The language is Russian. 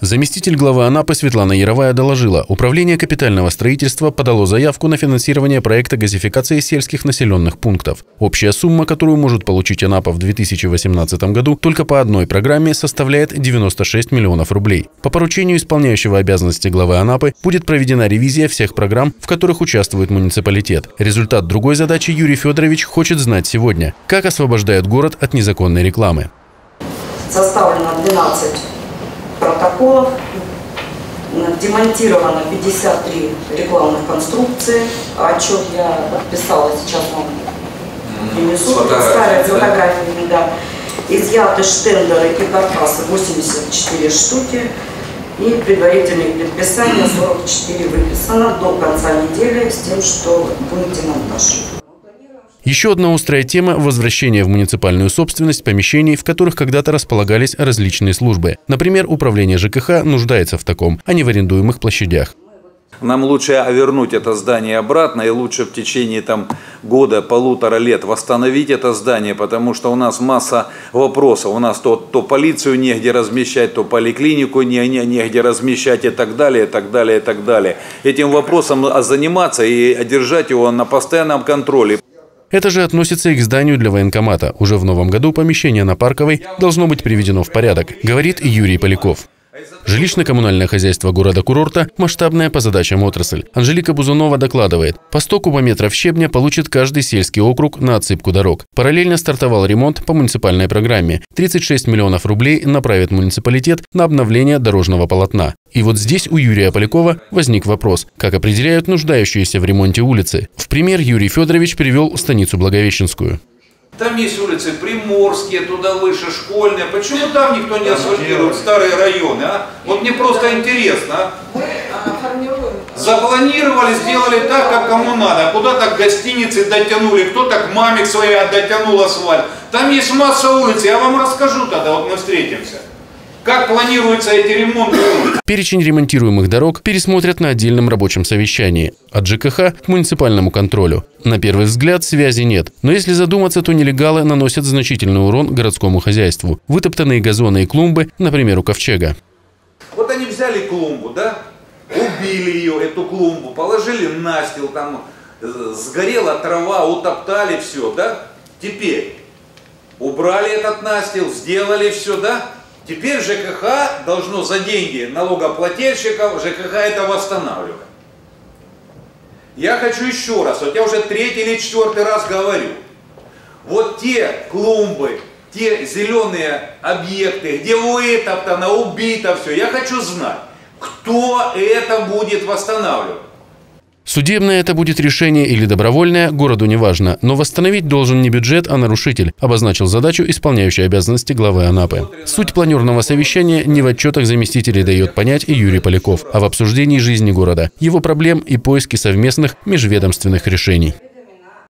Заместитель главы Анапы Светлана Яровая доложила, Управление капитального строительства подало заявку на финансирование проекта газификации сельских населенных пунктов. Общая сумма, которую может получить Анапа в 2018 году только по одной программе составляет 96 миллионов рублей. По поручению исполняющего обязанности главы Анапы будет проведена ревизия всех программ, в которых участвует муниципалитет. Результат другой задачи Юрий Федорович хочет знать сегодня. Как освобождает город от незаконной рекламы. Составлено 12 протоколов, демонтировано 53 рекламных конструкции. Отчет я подписала, сейчас вам принесу, представят фотографиями, да. Изъяты штендеры и каркасы 84 штуки. И предварительные предписания 44 выписано до конца недели с тем, что будете монтаж. Еще одна острая тема – возвращение в муниципальную собственность помещений, в которых когда-то располагались различные службы. Например, управление ЖКХ нуждается в таком, а не в арендуемых площадях. Нам лучше вернуть это здание обратно и лучше в течение там, года, полутора лет восстановить это здание, потому что у нас масса вопросов. У нас то, то полицию негде размещать, то поликлинику не, не, негде размещать и так далее, и так далее, и так далее. Этим вопросом заниматься и одержать его на постоянном контроле. Это же относится и к зданию для военкомата. Уже в новом году помещение на Парковой должно быть приведено в порядок, говорит Юрий Поляков. Жилищно-коммунальное хозяйство города-курорта – масштабная по задачам отрасль. Анжелика Бузунова докладывает, по 100 кубометров щебня получит каждый сельский округ на отсыпку дорог. Параллельно стартовал ремонт по муниципальной программе. 36 миллионов рублей направит муниципалитет на обновление дорожного полотна. И вот здесь у Юрия Полякова возник вопрос, как определяют нуждающиеся в ремонте улицы. В пример Юрий Федорович привел станицу Благовещенскую. Там есть улицы Приморские, туда выше, Школьные. Почему там никто не асфальтирует старые районы, а? Вот мне просто интересно, а? Запланировали, сделали так, как кому надо. Куда-то к гостинице дотянули, кто-то к маме к своей дотянул асфальт. Там есть масса улиц, я вам расскажу тогда, вот мы встретимся. Как планируются эти ремонты? Перечень ремонтируемых дорог пересмотрят на отдельном рабочем совещании. От ЖКХ к муниципальному контролю. На первый взгляд связи нет. Но если задуматься, то нелегалы наносят значительный урон городскому хозяйству. Вытоптанные газоны и клумбы, например, у Ковчега. Вот они взяли клумбу, да? Убили ее, эту клумбу, положили настил, там э, сгорела трава, утоптали все, да? Теперь убрали этот настил, сделали все, да? Теперь ЖКХ должно за деньги налогоплательщиков ЖКХ это восстанавливать. Я хочу еще раз, вот я уже третий или четвертый раз говорю, вот те клумбы, те зеленые объекты, где вытоптано, убито все, я хочу знать, кто это будет восстанавливать. Судебное это будет решение или добровольное, городу не важно, но восстановить должен не бюджет, а нарушитель, обозначил задачу исполняющий обязанности главы Анапы. Суть планерного совещания не в отчетах заместителей дает понять и Юрий Поляков, а в обсуждении жизни города, его проблем и поиске совместных межведомственных решений.